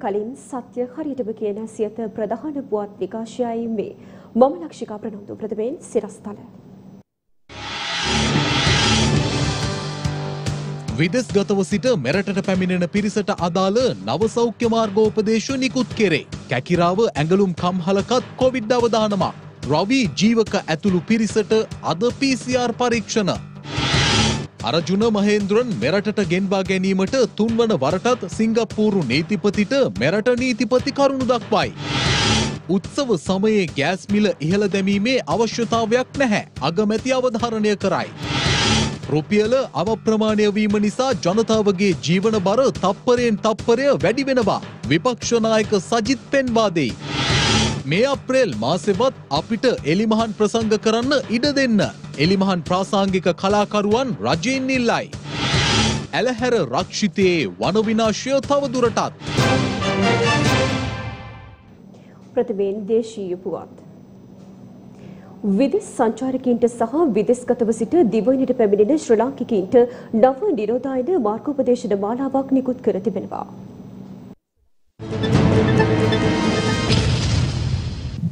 ආයිබෝවන් සැමට කලින් සත්‍ය හරියටම කියන සියත ප්‍රධාන පුවත් විකාශයයි මේ මම ලක්ෂිකා ප්‍රනන්දු ප්‍රථමයෙන් සිරස්තල. විදෙස්ගතව සිට මෙරටට පැමිණෙන පිරිසට අදාළ නව සෞඛ්‍ය මාර්ගෝපදේශ නිකුත් කෙරේ. කැකිරාව ඇඟලුම් කම්හලකත් කොවිඩ් අවදානමක්. රවී ජීවක ඇතුළු පිරිසට අද PCR පරීක්ෂණ. අරජුන මහේන්ද්‍රන් මෙරටට ගෙන්වා ගැනීමට තුන්වන වරටත් සිංගප්පූරු නීතිපතිට මෙරට නීතිපති කරුණු දක්වයි. උත්සව සමයේ ගෑස් මිල ඉහළ දැමීමේ අවශ්‍යතාවයක් නැහැ අගමැති අවධාරණය කරයි. රුපියල අවප්‍රමාණය වීම නිසා ජනතාවගේ ජීවන බර තප්පරයෙන් තප්පරය වැඩි වෙනවා විපක්ෂනායක සජිත් පෙන්වා දෙයි. මේ අප්‍රේල් මාසෙවත් අපිට එලිමහන් ප්‍රසංග කරන්න ඉඩ දෙන්න. එලිමහන් ප්‍රාසාංගික කලාකරුවන් රජයෙන් ඉල්ලයි. ඇලහැර රක්ෂිතයේ වනවිනාශය තවදුරටත්. ප්‍රථමයෙන් දේශීය පුවත්. විදෙස් සංචාරකයින්ට සහ විදෙස්ගතව සිට දිවයිනට පැමිණෙන ශ්‍රී ලාංකිකයින්ට නව නිරෝධායන මාර්ගෝපදේශන මාලාවක් නිකුත් කර තිබෙනවා.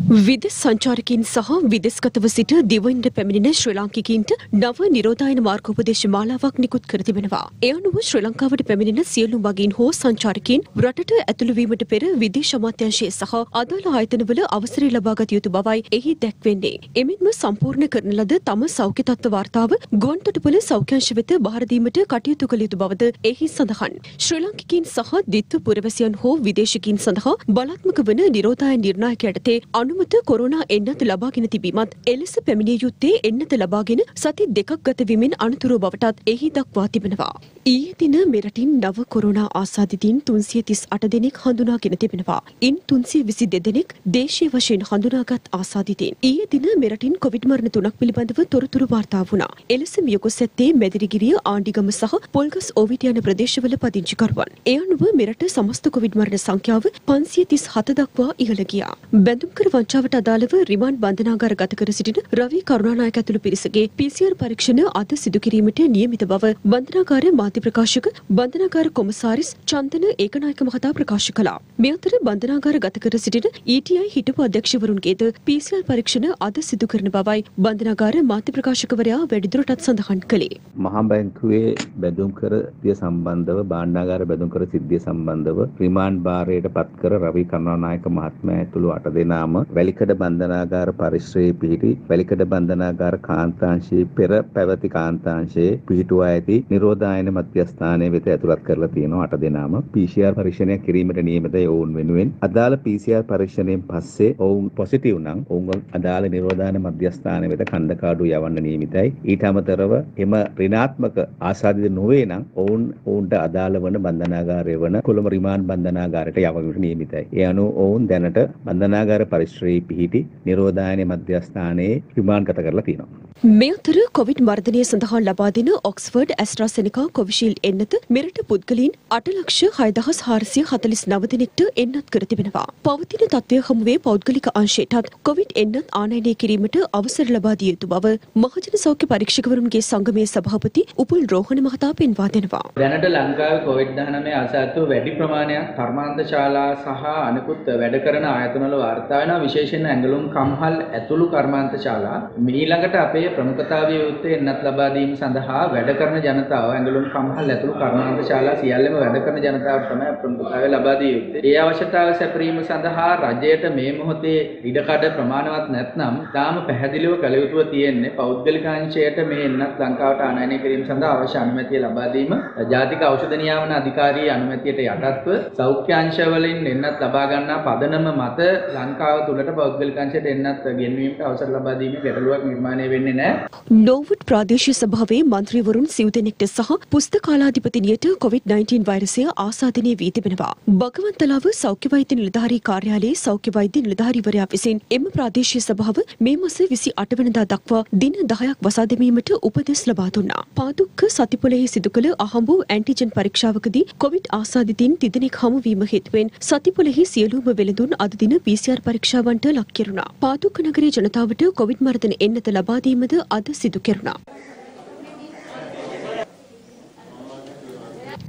විදෙස් සංචාරකින් සහ විදෙස්ගතව සිට දිවයින්ට පැමිණෙන ශ්‍රී ලාංකිකයින්ට නව නිරෝධායන මාර්ගෝපදේශ මාලාවක් නිකුත් කර තිබෙනවා. එය අනුව ශ්‍රී ලංකාවට පැමිණෙන සියලු මගීන් හෝ සංචාරකයින් රටට ඇතුළු වීමට පෙර විදේශ අමාත්‍යාංශය සහ අදාළ ආයතනවල අවසරය ලබාගත යුතු බවයි එහි දැක්වෙන්නේ. එමෙන්ම සම්පූර්ණ කරන ලද තම සෞඛ්‍ය තත්ත්ව වාර්තාව ගුවන්තොටුපළ සෞඛ්‍යංශ වෙත බාර දීමට කටයුතු කළ යුතු බවද එහි සඳහන්. ශ්‍රී ලාංකිකයින් සහ දිත්ව පුරවැසියන් හෝ විදේශිකයින් සඳහා බලාත්මක වන නිරෝධායන නිර්ණායක යටතේ අනුමත කොරුණා එන්නත් ලබාගෙන තිබීමත් එලෙස පැමිණිය යුත්තේ එන්නත ලබාගෙන සති දෙකක් ගත වීමෙන් අනතුරුව බවටත් එහි දක්වා තිබෙනවා. ඊයේ දින මෙරටින් නව කොරුණා ආසාදිතයින් 338 දෙනෙක් හඳුනාගෙන තිබෙනවා. ඉන් 322 දෙනෙක් දේශීය වශයෙන් හඳුනාගත් ආසාදිතයින්. ඊයේ දින මෙරටින් කොවිඩ් මරණ තුනක් පිළිබඳව තොරතුරු වාර්තා වුණා. එලෙස මියගොස් ඇත්තේ මැදිරිගිරිය ආණ්ඩිගම සහ පොල්ගස් ඕවිට යන ප්‍රදේශවල පදිංචිකරුවන්. ඒ අනුව මෙරට සමස්ත කොවිඩ් මරණ සංඛ්‍යාව 537 දක්වා ඉහළ ගියා. බැඳුම්කර වංචාවට අදාළව රිමාන්ඩ් බන්ධනාගාර ගත කර සිටින රවි කරුණානායක ඇතුළු පිරිසගේ PCR පරීක්ෂණ අද සිදු කිරීමට නියමිත බව බන්ධනාගාර මාධ්‍ය ප්‍රකාශක බන්ධනාගාර කොමසාරිස් චන්දන ඒකනායක මහතා ප්‍රකාශ කළා. මේ අතර බන්ධනාගාර ගත කර සිටින ETI හිටපු අධ්‍යක්ෂවරුන්ගේද PCR පරීක්ෂණ අද සිදු කරන බවයි බන්ධනාගාර මාධ්‍ය ප්‍රකාශකවරයා වැඩිදුරටත් සඳහන් කළේ. මහා බැංකුවේ බැදුම් කර සිද්ධිය සම්බන්ධව භාණ්ඩාගාර බැදුම් කර සිද්ධිය සම්බන්ධව රිමාන්ඩ් භාරයට පත් කර රවි කරුණානායක මහත්මයා ඇතුළු අට දෙනාම වැලිකඩ බන්ධනාගාර පරිශ්‍රයේ පිහිටි වැලිකඩ බන්ධනාගාර කාන්තාංශයේ පෙර පැවති කාන්තාංශයේ පිහිටුවා ඇති නිරෝධායන මධ්‍යස්ථානය වෙත ඇතුළත් කරලා තියෙනවා අට දෙනාම PCR පරීක්ෂණයක් කිරීමට නියමිතයි ඔවුන් වෙනුවෙන් අදාළ PCR පරීක්ෂණයෙන් පස්සේ ඔවුන් පොසිටිව් නම් ඔවුන් අදාළ නිරෝධායන මධ්‍යස්ථානය වෙත කණ්ඩකාඩු යවන්න නියමිතයි ඊට අමතරව එම ඍණාත්මක ආසාදිත නොවේ නම් ඔවුන් ඔවුන්ට අදාළ වන බන්ධනාගාරය වන කොළඹ රිමාන්ඩ් බන්ධනාගාරයට යවීමට නියමිතයි. ඒ අනුව ඔවුන් දැනට බන්ධනාගාර පරිශ්‍රයේ පිහිටි නිරෝධායන මධ්‍යස්ථානයේ රිමාන්ඩ්ගත කරලා තියෙනවා. මේ අතර කොවිඩ් මර්ධනය සඳහා ලබා දෙන ඔක්ස්ෆර්ඩ් ඇස්ට්‍රාසෙනිකා කොවිශීල්ඩ් එන්නත මෙරට පුද්ගලයන් 8,6449 දෙනෙක්ට එන්නත් කර තිබෙනවා. පවතින තත්ත්වය හමුවේ පෞද්ගලික අංශයටත් කොවිඩ් එන්නත් ආනයනය කිරීමට අවසර ලබා දිය යුතු බව මහජන සෞඛ්‍ය පරීක්ෂකවරුන්ගේ සංගමේ සභාපති උපුල් රෝහණ මහතා පෙන්වා දෙනවා. දැනට ලංකාවේ කොවිඩ් 19 අසාතු වැඩි ප්‍රමාණයක් කර්මාන්ත ශාලා සහ අනිකුත් වැඩ කරන ආයතනවල වාර්තා වෙනවා විශේෂයෙන් ඇඟලුම් කම්හල් ඇතුළු කර්මාන්ත ශාලා ඊළඟට අපේ ප්‍රමුඛතාවය යුත්තේ එන්නත් ලබා දීම සඳහා වැඩ කරන ජනතාව ඇඟලුම් කම්හල් ඇතුළු කර්මාන්ත ශාලා සියල්ලම වැඩ කරන ජනතාවට තමයි ප්‍රමුඛතාවය ලබා දිය යුත්තේ. ඒ අවශ්‍යතාවය සැපරීම සඳහා රජයට මේ මොහොතේ ඉඩකඩ ප්‍රමාණවත් නැත්නම් තාම පැහැදිලිව කළ යුතුව තියෙන්නේ පෞද්ගලික අංශයට මේ එන්නත් ලංකාවට ආනයනය කිරීම සඳහා අවශ්‍ය අනුමැතිය ලබා දීම ජාතික ඖෂධ නියාමන අධිකාරියේ අනුමැතියට යටත්ව සෞඛ්‍ය අංශවලින් එන්නත් ලබා ගන්නා පදනම මත ලංකාව තුළට පෞද්ගලික අංශයට එන්නත් ගෙන්වීමට අවසර ලබා දීමේ ගැටලුවක් නිර්මාණය වෙන්නේ නැහැ. නෝවුඩ් ප්‍රාදේශීය සභාවේ මන්ත්‍රීවරුන් සිව් දෙනෙක්ට සහ පුස්තකාලාධිපතිනියට COVID-19 වෛරසය ආසාදනය වී තිබෙනවා. භගවන්තලාව සෞඛ්‍ය වෛද්‍ය නිලධාරී කාර්යාලයේ සෞඛ්‍ය වෛද්‍ය නිලධාරීවරයා විසින් එම ප්‍රාදේශීය සභාව මේ මාස 28 වෙනිදා දක්වා දින 10ක් වසා දැමීමට උපදෙස් ලබා දුන්නා. පාදුක්ක සතිපොලෙහි සිදු කළ අහඹු ඇන්ටිජන් පරීක්ෂාවකදී කොවිඩ් ආසාදිතින් තිදෙනෙක් හමු වීම හේතුවෙන් සතිපොලෙහි සියලුම වෙළඳුන් අද දින PCR පරීක්ෂාවන්ට ලක් කෙරුණා. පාදුක්ක නගරයේ ජනතාවට කොවිඩ් මර්ධන එන්නත ලබා දීමද අද සිදු කෙරුණා.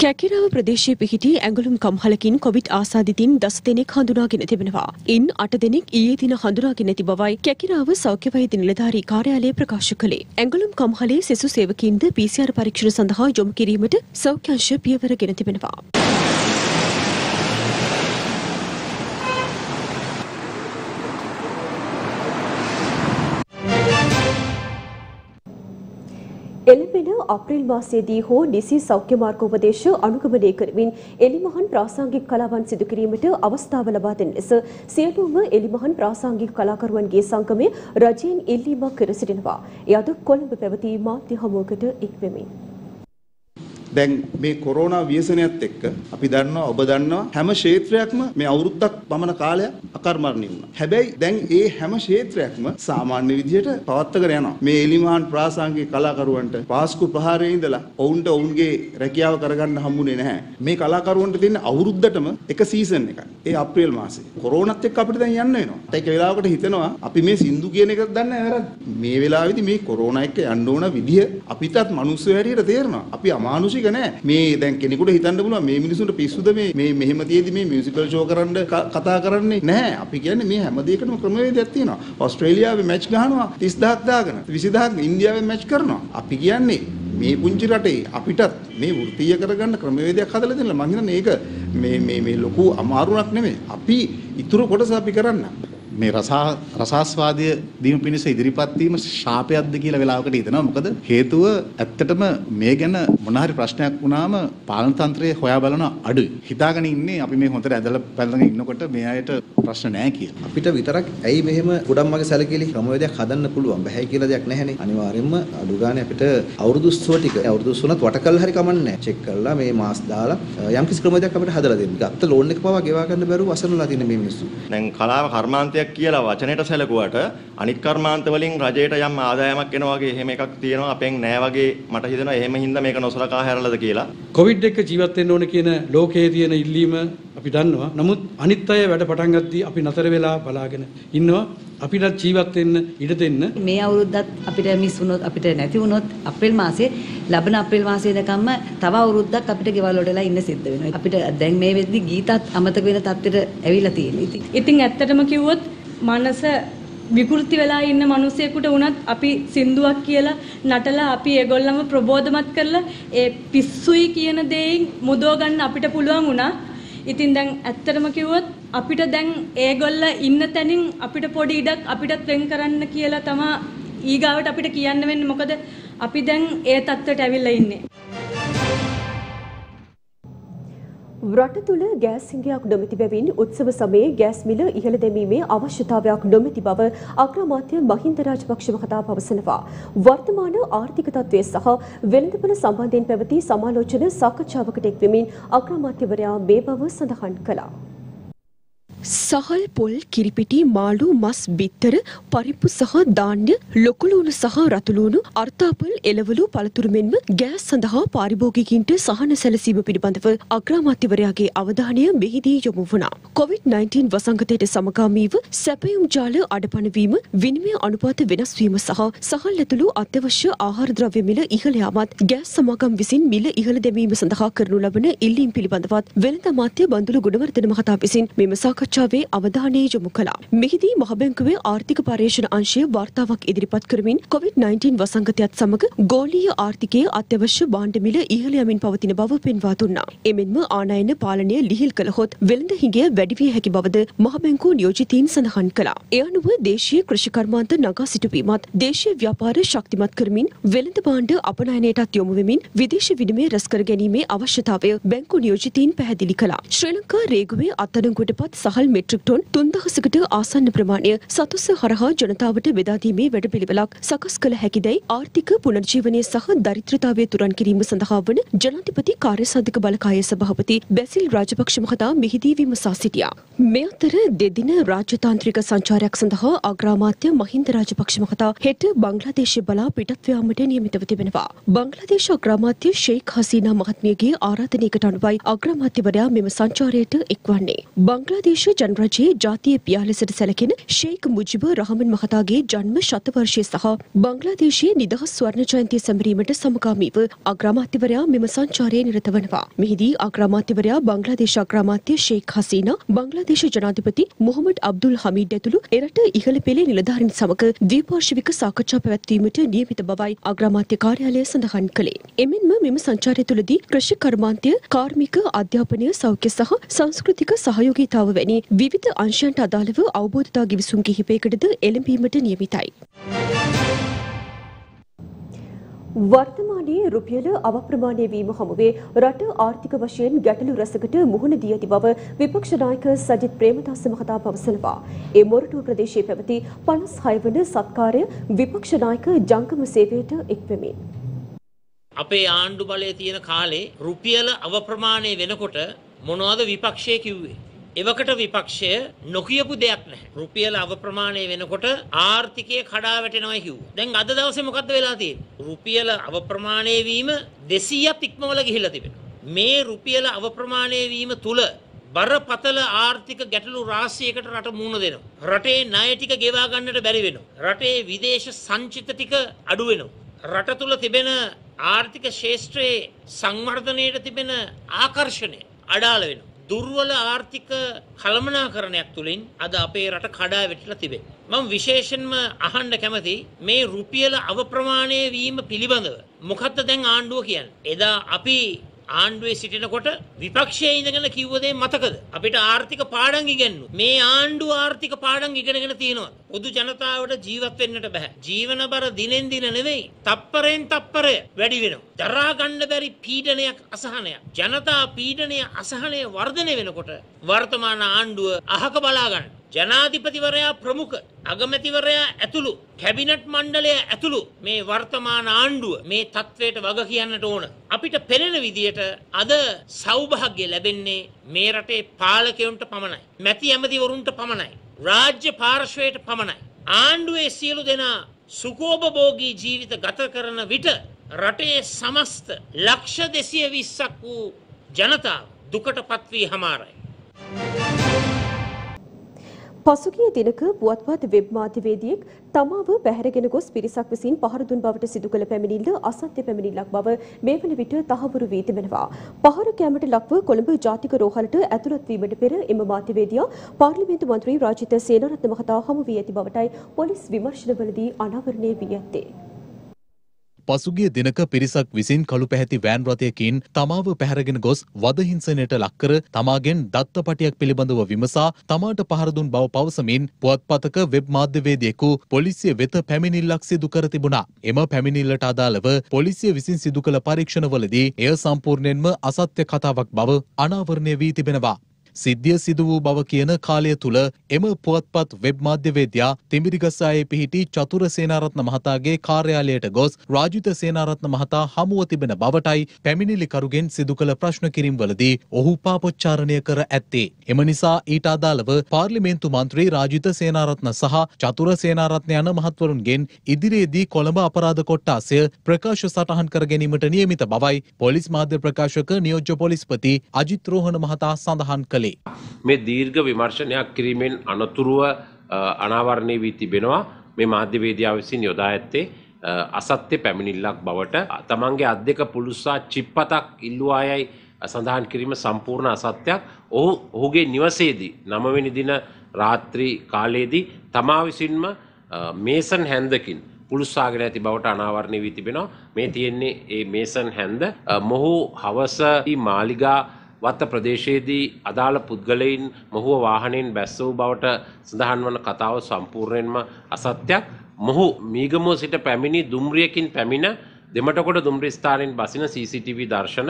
කැකිරාව ප්‍රදේශයේ පිහිටි ඇඟලුම් කම්හලකින් කොවිඩ් ආසාදිතින් දස දෙනෙක් හඳුනාගෙන තිබෙනවා. ඉන් අට දෙනෙක් ඊයේ දින හඳුනාගෙන ඇති බවයි කැකිරාව සෞඛ්‍ය වෛද්‍ය නිලධාරී කාර්යාලය ප්‍රකාශ කළේ. ඇඟලුම් කම්හලේ සෙසු සේවකීන්ද PCR පරීක්ෂණ සඳහා යොමු කිරීමට සෞඛ්‍ය අංශ පියවර ගෙන තිබෙනවා. එළඹෙන අප්‍රේල් මාසයේදී හෝ නිසි සෞඛ්‍ය මාර්ගෝපදේශ අනුගමනය කරමින් එලිමහන් ප්‍රාසංගික කලාවන් සිදු කිරීමට අවස්ථාව ලබා දෙන ලෙස සියලුම එලිමහන් ප්‍රාසංගික කලාකරුවන්ගේ සංගමය රජයෙන් ඉල්ලීමක් කර සිටිනවා. එය අද කොළඹ පැවති මාධ්‍ය හමුවකට එක්වෙමින්. දැන් මේ කොරෝනා ව්‍යසනයත් එක්ක අපි දන්නවා ඔබ දන්නවා හැම ක්ෂේත්‍රයක්ම මේ අවුරුද්දක් පමණ කාලයක් අකර්මණීය වුණා. හැබැයි දැන් ඒ හැම ක්ෂේත්‍රයක්ම සාමාන්‍ය විදිහට පවත්වාගෙන යනවා. මේ එලිමාන් ප්‍රාසංගික කලාකරුවන්ට පාස්කු ප්‍රහාරයේ ඉඳලා ඔවුන්ට ඔවුන්ගේ රැකියාව කරගන්න හම්බුනේ නැහැ. මේ කලාකරුවන්ට දෙන්න අවුරුද්දටම එක සීසන් එකක්. ඒ අප්‍රේල් මාසේ. කොරෝනාත් එක්ක අපිට දැන් යන්න වෙනවා. ඒක වෙලාවකට හිතෙනවා අපි මේ සින්දු කියන එකත් දන්නේ නැහැ වැරද්ද. මේ වෙලාවේදී මේ කොරෝනා එක්ක යන්න ඕන විදිහ අපිටත් මිනිස්සු හැටියට තේරෙනවා. අපි අමානුෂික නෑ. මේ දැන් කෙනෙකුට හිතන්න පුළුවන් මේ මිනිසුන්ට පිස්සුද මේ මේ මෙහෙම තියේදී මේ මියුසිකල් ෂෝ කරන්න කතා කරන්නේ නැහැ. අපි කියන්නේ මේ හැම දෙයකටම ක්‍රමවේදයක් තියෙනවා. ඕස්ට්‍රේලියාවේ මැච් ගහනවා 30000ක් දාගෙන 20000ක් ඉන්දියාවෙන් මැච් කරනවා. අපි කියන්නේ මේ පුංචි රටේ අපිටත් මේ වෘත්තීය කරගන්න ක්‍රමවේදයක් හදලා දෙන්න මම හිතන්නේ ඒක මේ මේ මේ ලොකු අමාරුවක් නෙමෙයි. අපි ඉතුරු කොටස අපි කරන්න. මේ රසා රසාස්වාදය දීම පිණිස ඉදිරිපත් වීම ශාපයක්ද කියලා වෙලාවකට හිතනවා. මොකද හේතුව ඇත්තටම මේ ගැන මොන හරි ප්‍රශ්නයක් වුණාම පාලන තන්ත්‍රය හොයා බලන අඩුයි. හිතාගෙන ඉන්නේ අපි මේ හොඳට ඇදලා පැලගෙන ඉන්නකොට මේ අයට ප්‍රශ්න නැහැ කියලා. අපිට විතරක් ඇයි මෙහෙම ගොඩම්මගේ සැලකිලි ක්‍රමවේදයක් හදන්න පුළුවන් බෑ කියලා දෙයක් නැහැනේ. අනිවාර්යයෙන්ම අඩු ගානේ අපිට අවුරුදු 30 ටික අවුරුදු 30ත් වට කළා හරි කමන්නේ චෙක් කරලා මේ මාස් දාලා යම් කිසි ක්‍රමවේදයක් අපිට හදලා දෙන්න. ගත්ත ලෝන් එක පවා ගෙවා ගන්න බැරුව අසරණලා තියෙන මේ මිනිස්සු. දැන් කලාව කර්මාන්තයක් කියලා වචනයට සැලකුවට අනිත් කර්මාන්ත වලින් රජයට යම් ආදායමක් එනවා වගේ එහෙම එකක් තියෙනවා අපෙන් නෑ වගේ මට හිතෙනවා එහෙම හින්දා මේක නොසලකා හැරලාද කියලා. කොවිඩ් එක ජීවත් වෙන්න ඕන කියන ලෝකයේ තියෙන ඉල්ලීම අපි දන්නවා. නමුත් අනිත් අය වැඩ පටන් ගද්දී අපි නතර වෙලා බලාගෙන ඉන්නවා. අපිටත් ජීවත් වෙන්න ඉඩ දෙන්න. මේ අවුරුද්දත් අපිට මිස් වුණොත් අපිට නැති වුණොත් අප්‍රේල් මාසේ ලබන අප්‍රේල් මාසේ දකම්ම තව අවුරුද්දක් අපිට ගෙවල් වලටලා ඉන්න සිද්ධ වෙනවා. අපිට දැන් මේ වෙද්දි ගීතත් අමතක වෙන තත්ත්වෙට ඇවිල්ලා තියෙනවා. ඉතින් ඉතින් ඇත්තටම කිව්වොත් මනස විකෘති වෙලා ඉන්න මිනිසෙකුට වුණත් අපි සින්දුවක් කියලා නටලා අපි ඒගොල්ලම ප්‍රබෝධමත් කරලා ඒ පිස්සුයි කියන දේෙන් මුදව ගන්න අපිට පුළුවන් වුණා. ඉතින් දැන් ඇත්තටම කිව්වොත් අපිට දැන් ඒගොල්ල ඉන්න තැනින් අපිට පොඩි ඉඩක් අපිටත් වෙන් කරන්න කියලා තමා ඊගාවට අපිට කියන්න වෙන්නේ මොකද අපි දැන් ඒ තත්ත්වයට ඇවිල්ලා ඉන්නේ. රට තුළ ගෑස් හිඟයක් නොමැති බැවින් උත්සව සමයේ ගෑස් මිල ඉහළ දැමීමේ අවශ්‍යතාවයක් නොමැති බව අග්‍රාමාත්‍ය මහින්ද රාජපක්ෂ මහතා පවසනවා. වර්තමාන ආර්ථික තත්ත්වය සහ වෙළඳපොළ සම්බන්ධයෙන් පැවති සමාලෝචන සාකච්ඡාවකට එක්වෙමින් අග්‍රාමාත්‍යවරයා මේ බව සඳහන් කළා. සහල් පොල් කිරිපිටි මාළු මස් බිත්තර පරිප්පු සහ ධාන්‍ය ලොකුලූණු සහ රතුලූණු අර්ථාපල් එළවලු පළතුරු මෙන්ම ගෑස් සඳහා පාරිභෝගිකින්ට සහන සැලසීම පිළිබඳව අග්‍රාමාත්‍යවරයාගේ අවධානය මෙහිදී යොමු වුණා. COVID-19 වසංගතයට සමගාමීව සැපයුම් ජාල අඩපණ වීම, විනිමය අනුපාත වෙනස් වීම සහ සහල් ඇතුළු අත්‍යවශ්‍ය ආහාර ද්‍රව්‍ය මිල ඉහළ යාමත් ගෑස් සමාගම් විසින් මිල ඉහළ දැමීම සඳහා කරනු ලබන ඉල්ලීම් පිළිබඳවත් වෙළඳ අමාත්‍ය බන්දුල ගුණවර්ධන මහතා විසින් මෙම සාකච්ඡා සාකච්ඡාවේ අවධානය යොමු කළා. මෙහිදී මහබැංකුවේ ආර්ථික පර්යේෂණ අංශය වාර්තාවක් ඉදිරිපත් කරමින් COVID-19 වසංගතයත් සමග ගෝලීය ආර්ථිකයේ අත්‍යවශ්‍ය භාණ්ඩ මිල ඉහළ යමින් පවතින බව පෙන්වා දුන්නා. එමෙන්ම ආනයන පාලනය ලිහිල් කළහොත් වෙළඳ හිඟය වැඩි විය හැකි බවද මහබැංකුව නියෝජිතීන් සඳහන් කළා. ඒ අනුව දේශීය කෘෂි කර්මාන්ත නගා සිටුවීමත් දේශීය ව්‍යාපාර ශක්තිමත් කරමින් වෙළඳ භාණ්ඩ අපනයනයටත් යොමු වෙමින් විදේශ විනිමය රැස් කර ගැනීමේ අවශ්‍යතාවය බැංකු නියෝජිතීන් පැහැදිලි කළා. ශ්‍රී ලංකා රේගුවේ අත්අඩංගුවට පත් සහල් මෙට්‍රික් ටොන් තුන්දහසකට ආසන්න ප්‍රමාණය සතුස්ස හරහා ජනතාවට බෙදාදීමේ වැඩපිළිවෙලක් සකස් කළ හැකිදැයි ආර්ථික පුනර්ජීවනය සහ දරිත්‍රතාවය තුරන් කිරීම සඳහා වන ජනාධිපති කාර්යසාධක බලකාය සභාපති බැසිල් රාජපක්ෂ මහතා මෙහිදී විමසා සිටියා. මේ අතර දෙදින රාජ්‍යතාන්ත්‍රික සංචාරයක් සඳහා අග්‍රාමාත්‍ය මහින්ද රාජපක්ෂ මහතා හෙට බංග්ලාදේශය බලා පිටත් යාමට නියමිතව තිබෙනවා. බංග්ලාදේශ අග්‍රාමාත්‍ය ෂේක් හසීනා මහත්මියගේ ආරාධනයකට අනුවයි අග්‍රාමාත්‍යවරයා මෙම සංචාරයට එක්වන්නේ. බංග්ලාදේශ ජනරජයේ ජාතිය පියා ලෙසට සැලකෙන ෂේක් මුජිබ රහමන් මහතාගේ ජන්ම ශතවර්ෂය සහ බංග්ලාදේශයේ නිදහස් ස්වර්ණ ජයන්තිය සැමරීමට සමගාමීව අග්‍රාමාත්‍යවරයා මෙම සංචාරයේ නිරත වනවා. මෙහිදී අග්‍රාමාත්‍යවරයා බංග්ලාදේශ අග්‍රාමාත්‍ය ෂේක් හසීනා බංග්ලාදේශ ජනාධිපති මොහොමඩ් අබ්දුල් හමීඩ් ඇතුළු එරට ඉහළ පෙළේ නිලධාරීන් සමග ද්විපාර්ශ්වික සාකච්ඡා පැවැත්වීමට නියමිත බවයි අග්‍රාමාත්‍ය කාර්යාලය සඳහන් කළේ. එමෙන්ම මෙම සංචාරය තුළදී කෘෂි කර්මාන්තය කාර්මික අධ්‍යාපනය සෞඛ්‍ය සහ සංස්කෘතික සහයෝගීතාව වැනි විවිධ අංශයන්ට අදාළව අවබෝධතා ගිවිසුම් කිහිපයකටද එළඹීමට නියමිතයි. වර්තමානයේ රුපියල අවප්‍රමාණය වීම හමුවේ රට ආර්ථික වශයෙන් ගැටලු රැසකට මුහුණ දී ඇති බව විපක්ෂ නායක සජිත් ප්‍රේමදාස මහතා පවසනවා. ඒ මොරටුව ප්‍රදේශයේ පැවති 56 වන සත්කාරය විපක්ෂ නායක ජංගම සේවයට එක්වෙමින්. අපේ ආණ්ඩු බලය තියෙන කාලේ රුපියල අවප්‍රමාණය වෙනකොට මොනවද විපක්ෂය කිව්වේ? එවකට විපක්ෂය නොකියපු දෙයක් නැහැ. රුපියල අවප්‍රමාණය වෙනකොට ආර්ථිකය කඩා වැටෙනවා කිව්වා. දැන් අද දවසේ මොකද්ද වෙලා තියෙන්නේ? රුපියල අවප්‍රමාණය වීම 200ක් ඉක්මවල ගිහිල්ලා තිබෙනවා. මේ රුපියල අවප්‍රමාණය වීම තුල බරපතල ආර්ථික ගැටලු රාශියකට රට මුහුණ දෙනවා. රටේ ණය ටික ගෙවා ගන්නට බැරි වෙනවා. රටේ විදේශ සංචිත ටික අඩු වෙනවා. රට තුල තිබෙන ආර්ථික ශේෂ්ත්‍රයේ සංවර්ධනයට තිබෙන ආකර්ෂණය අඩාල වෙනවා. දුර්වල ආර්ථික කළමනාකරණයක් තුළින් අද අපේ රට කඩා වැටිලා තිබේ. මම විශේෂයෙන්ම අහන්න කැමති මේ රුපියල අවප්‍රමාණය වීම පිළිබඳව මොකද්ද දැන් ආණ්ඩුව කියන්නේ? එදා අපි ආණ්ඩුවේ සිටිනකොට විපක්ෂයේ ඉඳගෙන කිව්ව දේ මතකද? අපිට ආර්ථික පාඩම් ඉගෙනුවා. මේ ආණ්ඩුව ආර්ථික පාඩම් ඉගෙනගෙන තියෙනවා. පොදු ජනතාවට ජීවත් වෙන්නට බෑ. ජීවන බර දිනෙන් දින නෙවෙයි, තප්පරෙන් තප්පරය වැඩි වෙනවා. දරා ගන්න බැරි පීඩනයක් අසහනයක්. ජනතා පීඩනය අසහනය වර්ධනය වෙනකොට වර්තමාන ආණ්ඩුව අහක බලා ගන්න. ජනාධිපතිවරයා ප්‍රමුඛ අගමැතිවරයා ඇතුළු කැබිනට් මණ්ඩලය ඇතුළු මේ වර්තමාන ආණ්ඩුව මේ තත්ත්වයට වග කියන්නට ඕන. අපිට පෙනෙන විදියට අද සෞභාග්‍ය ලැබෙන්නේ මේ රටේ පාලකයොන්ට පමණයි. මැති ඇමතිවරුන්ට පමණයි. රාජ්‍ය පාර්ශ්වයට පමණයි. ආණ්ඩුවේ සියලු දෙනා සුකෝපභෝගී ජීවිත ගත කරන විට රටේ සමස්ත ලක්ෂ දෙසිය විස්සක් වූ ජනතාව දුකට පත්වී හමාරයි. පසුගිය දිනක පුවත්පත් වෙබ් මාධ්‍යවේදියෙක් තමාව පැහැරගෙන ගොස් පිරිසක් විසින් පහර දුන් බවට සිදු කළ පැමිණිල්ල අසත්‍ය පැමිණිල්ලක් බව මේ වන විට තහවුරු වී තිබෙනවා. පහර කැමට ලක්ව කොළඹ ජාතික රෝහලට ඇතුළත් වීමට පෙර එම මාධ්‍යවේදියා පාර්ලිමේන්තු මන්ත්‍රී රාජිත සේනාරත්න මහතා හමු වී ඇති බවටයි පොලිස් විමර්ශනවලදී අනාවරණය වී ඇත්තේ. පසුගිය දිනක පිරිසක් විසින් කළු පැහැති වෑන් රථයකින් තමාව පැහැරගෙන ගොස් වදහිංසනයට ලක්කර තමාගෙන් දත්තපටියක් පිළිබඳව විමසා තමාට පහරදුන් බව පවසමින් පුවත්පතක වෙබ් මාධ්‍යවේදියෙකු පොලිසිය වෙත පැමිණිල්ලක් සිදු කර තිබුණා. එම පැමිණිල්ලට අදාළව පොලිසිය විසින් සිදු කළ පරීක්ෂණවලදී එය සම්පූර්ණයෙන්ම අසත්‍ය කතාවක් බව අනාවරණය වී තිබෙනවා. සිද්ධිය සිදු වූ බව කියන කාලය තුළ එම පුවත්පත් වෙබ් මාධ්‍යවේදයා තිමිරිගස්සායේ පිහිටි චතුර සේනාරත්න මහතාගේ කාර්යාලයට ගොස් රාජිත සේනාරත්න මහතා හමුව තිබෙන බවටයි පැමිණිලිකරුගෙන් සිදු කළ ප්‍රශ්න කිරීම්වලදී ඔහු පාපොච්චාරණය කර ඇත්තේ. එම නිසා ඊට අදාළව පාර්ලිමේන්තු මන්ත්‍රී රාජිත සේනාරත්න සහ චතුර සේනාරත්න යන මහත්වරුන්ගෙන් ඉදිරියේදී කොළඹ අපරාධ කොට්ටාසය ප්‍රකාශ සටහන් කර ගැනීමට නියමිත බවයි පොලිස් මාධ්‍ය ප්‍රකාශක නියෝජ්‍ය පොලිස්පති අජිත් රෝහණ මහතා සඳහන් කළේ. මේ දීර්ඝ විමර්ශනයක් කිරීමෙන් අනතුරුව අනාවරණය වී තිබෙනවා. මේ මාධ්‍යවේදියා විසින් යොදා ඇත්තේ අසත්‍ය පැමිණිල්ලක් බවට තමන්ගේ අත් දෙක පුළුස්සා චිප්පතක් ඉල්ලුවා යයි සඳහන් කිරීම සම්පූර්ණ අසත්‍යයක්. ඔහු ඔහුගේ නිවසේදී නවවෙනි දින රාත්‍රී කාලයේදී තමා විසින්ම මේසන් හැන්දකින් පුළුස්සාගෙන ඇති බවට අනාවරණය වී තිබෙනවා. මේ තියෙන්නේ ඒ මේසන් හැන්ද. මොහු හවස මාලිගා වත්ත ප්‍රදේශයේදී අදාළ පුද්ගලයින් මොහුව වාහනයෙන් බැස්ස වූ බවට සඳහන් වන කතාව සම්පූර්ණයෙන්ම අසත්‍යයක්. මොහු මීගමුව සිට පැමිණි දුම්රියකින් පැමිණ දෙමටකොට දුම්රිය ස්ථානයෙන් බසින CCTV දර්ශන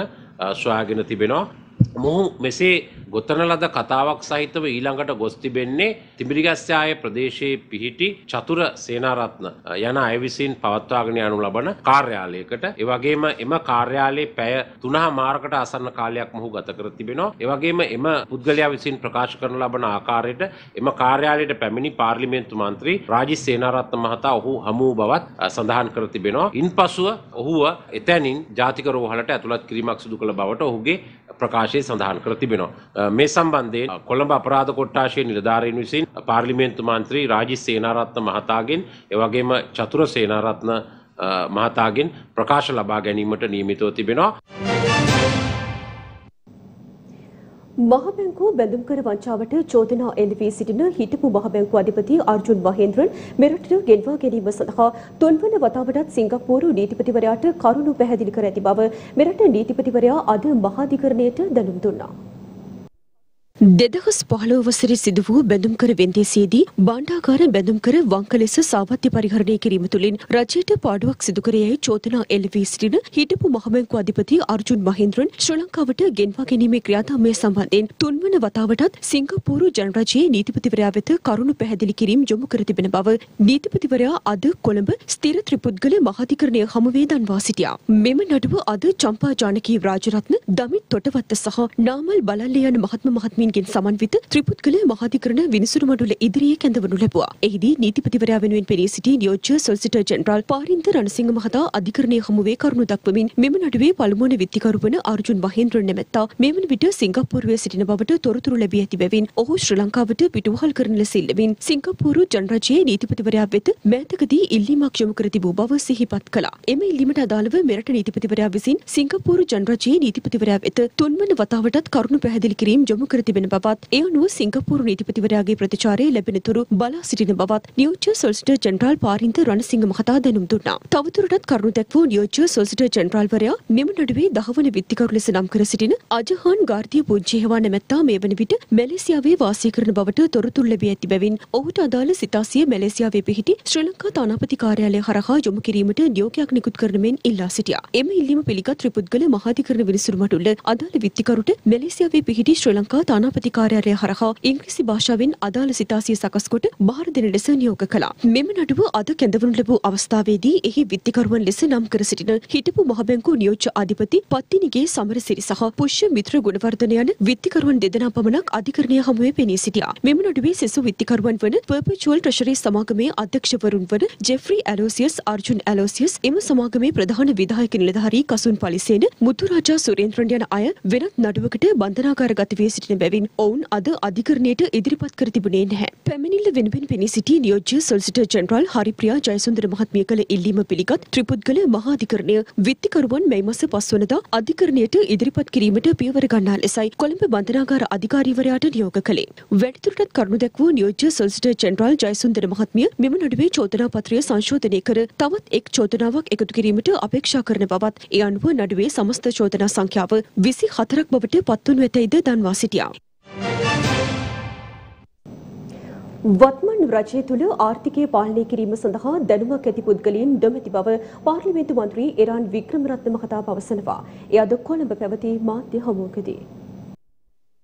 සොයාගෙන තිබෙනවා. මොහු මෙසේ ගොතන ලද කතාවක් සහිතව ඊළඟට ගොස් තිබෙන්නේ තිබිරිගස්්‍යාය ප්‍රදේශයේ පිහිටි චතුර සේනාරත්න යන අය විසින් පවත්වාගෙන යනු ලබන කාර්යාලයකට. එවගේම එම කාර්යාලයේ පැය තුනහ මාර්කට අසන්න කාලයක් මොහු ගත කර තිබෙනවා. එවගේම එම පුද්ගලයා විසින් ප්‍රකාශ කරන ලබන ආකාරයට එම කාර්යාලයට පැමිණි පාර්ලිමේන්තු මන්ත්‍රී රාජිත් සේනාරත්න මහතා ඔහු හමු බවත් සඳහන් කර තිබෙනවා. ඉන්පසුව ඔහුව එතැනින් ජාතික රෝහලට ඇතුළත් කිරීමක් සිදු කළ බවට ඔහුගේ ප්‍රකාශයේ සඳහන් කර තිබෙනවා. මේ සම්බන්ධයෙන් කොළඹ අපරාධ කොට්ටාශයේ නිලධාරීන් විසින් පාර්ලිමේන්තු මන්ත්‍රී රාජිස් සේනාරත්න මහතාගෙන් එවැගේම චතුර සේනාරත්න මහතාගෙන් ප්‍රකාශ ලබා ගැනීමට නියමිතව තිබෙනවා. මහබැංකුව බැඳුම්කර වංචාවට චෝදනා එල්වී සිටින හිටපු මහබැංකු අධිපති අර්ජුන් මහේන්ද්‍රන් මෙරටට ගෙන්වා ගැනීම සඳහා තුන්වන වතාවටත් සිංගප්පූරු නීතිපතිවරයාට කරුණු පැහැදිලි කර ඇති බව මෙරට නීතිපතිවරයා අද මහාධිකරණයට දැනුම් දුන්නා. දෙදහස් පහළොව වසරේ සිදු වූ බැඳුම්කර වෙන්දේසියේදී බණ්ඩාගාර බැඳුම්කර වංක ලෙස සාවත්‍ය පරිහරණය කිරීම තුළින් රජයට පාඩුවක් සිදු කර යැයි චෝදනා එල්ල වී සිටින හිටපු මහබැංකු අධිපති අර්ජුන් මහින්ද්‍රන් ශ්‍රී ලංකාවට ගෙන්වා ගැනීමේ ක්‍රියාදාමය සම්බන්ධයෙන් තුන්වන වතාවටත් සිංගප්පූරු ජනරජයේ නීතිපතිවරයා වෙත කරුණු පැහැදිලි කිරීම යොමු කර තිබෙන බව නීතිපතිවරයා අද කොළඹ ස්ථිර ත්‍රිපුද්ගල මහාධිකරණය හමුවේ දන්වා සිටියා. මෙම නඩුව අද චම්පා ජානකී රාජරත්න දමිත් තොටවත්ත සහ නාමල් බලල්ල යන මහත්ම මහත්මීන් ගෙන් සමන්විත ත්‍රිපුද්ගල මහාධිකරණ විනිසුරු මඩුල ඉදිරියේ කැඳවනු ලැබුවා. එහිදී නීතිපතිවරයා වෙනුවෙන් පෙනී සිටි නියෝජ්‍ය සොලිසිටර් ජෙනරාල් පාරින්ද රණසිංහ මහතා අධිකරණයේ හමුවේ කරුණු දක්වමින් මෙම නඩුවේ පළමුවන විත්තිකරු වන අර්ජුන් මහේන්ද්‍රන් නැමැත්තා මේ වන විට සිංගප්පූරුවේ සිටින බවට තොරතුරු ලැබී ඇති බැවින් ඔහු ශ්‍රී ලංකාවට පිටුවහල් කරන ලෙස ඉල්ලමින් සිංගප්පූරු ජනරජයේ නීතිපතිවරයා වෙත මෑතකදී ඉල්ලීමක් යොමු කර තිබූ බව සිහිපත් කළා. එම ඉල්ලීමට අදාළව මෙරට නීතිපතිවරයා විසින් සිංගප්පූරු ජනරජයේ නීතිපතිවරයා වෙත තුන්වන වතාවටත් කරුණු පැහැදිලි කිරීම යොමු කර තිබෙන බවත් ඒ අනුව සිංගප්පූරු නීතිපතිවරයාගේ ප්‍රතිචාරය ලැබෙන තුරු බලා සිටින බවත් නියෝජ්‍ය සොලිසිටර් ජෙනරාල් පාරින්ද රණසිංහ මහතා දැනුම් දුන්නා. තවදුරටත් කරුණු දැක්වූ නියෝජ්‍ය සොලිසිටර් ජෙනරාල්වරයා මෙම නඩුවේ දහවන විත්තිකරු ලෙස නම් කර සිටින අජහාන් ගාර්දිය පුංචිහෙවා නැමැත්තා මේ වන විට මැලේසියාවේ වාසය කරන බවට තොරතුරු ලැබී ඇති බැවින් ඔහුට අදාළ සිතාසිය මැලේසියාවේ පිහිටි ශ්‍රී ලංකා තානාපති කාර්යාලය හරහා යොමු කිරීමට නියෝගයක් නිකුත් කරන මෙන් ඉල්ලා සිටියා. එම ඉල්ලීම පිළිගත් ත්‍රිපුද්ගල මහාධිකරණ විනිසුරු මඩුල්ල අදාළ විත්තිකරුට මැලේසියාවේ පිහිටි ශ්‍රී ලංකා තානාපති කාර්යාලය හරහා ඉංග්‍රීසි භාෂාවෙන් අදාළ සිතාසිය සකස් කොට බාර දෙන ලෙස නියෝග කළා. මෙම නඩුව අද කැඳවනු ලැබූ අවස්ථාවේදී එහි විත්තිකරුවන් ලෙස නම් කර සිටින හිටපු මහබැංකු නියෝජ්‍ය අධිපති පත්තිනිගේ සමරසිරි සහ පුෂ්‍ය මිත්‍ර ගුණවර්ධන යන විත්තිකරුවන් දෙදෙනා පමණක් අධිකරණය හමුවේ පෙනී සිටියා. මෙම නඩුවේ සෙසු විත්තිකරුවන් වන පර්පචුවල් ට්‍රෙෂරි සමාගමේ අධ්‍යක්ෂවරුන් වන ජෙෆ්රි ඇලෝසියස් අර්ජුන් ඇලෝසියස් එම සමාගමේ ප්‍රධාන විධායක නිලධාරී කසුන් පලිසේන මුතුරාජා සුරේන්ද්‍රන් යන අය වෙනත් නඩුවකට බන්ධනාගාරගත වී සිටින බැවින් ඔවුන් අද අධිකරණයට ඉදිරිපත් කර තිබුණේ නැහැ. පැමිණිල්ල වෙනුවෙන් පෙනී සිටි නියෝජ්‍ය සොලිසිටර් ජෙනරාල් හරිප්‍රියා ජයසුන්දර මහත්මිය කළ ඉල්ලීම පිළිගත් ත්‍රිපුද්ගල මහාධිකරණය විත්තිකරුවන් මේ මාස පස්වනදා අධිකරණයට ඉදිරිපත් කිරීමට පියවර ගන්නා ලෙසයි කොළඹ බන්ධනාගාර අධිකාරීවරයාට නියෝග කළේ. වැඩිදුරටත් කරුණු දැක්වූ නියෝජ්‍ය සොලිසිටර් ජෙනරාල් ජයසුන්දර මහත්මිය මෙම නඩුවේ චෝදනා පත්‍රය සංශෝධනය කර තවත් එක් චෝදනාවක් එකතු කිරීමට අපේක්ෂා කරන බවත් ඒ අනුව නඩුවේ සමස්ත චෝදනා සංඛ්‍යාව විසි හතරක් බවට පත්වනු ඇතැයිද දන්වා සිටියා. වත්මන් රජය තුළ ආර්ථිකය පාලනය කිරීම සඳහා දැනුමක් ඇති පුද්ගලයන් නොමැති බව පාර්ලිමේන්තු මන්ත්‍රී එරාන් වික්‍රමරත්න මහතා පවසනවා. එය අද කොළඹ පැවති මාධ්‍ය හමුවකදී.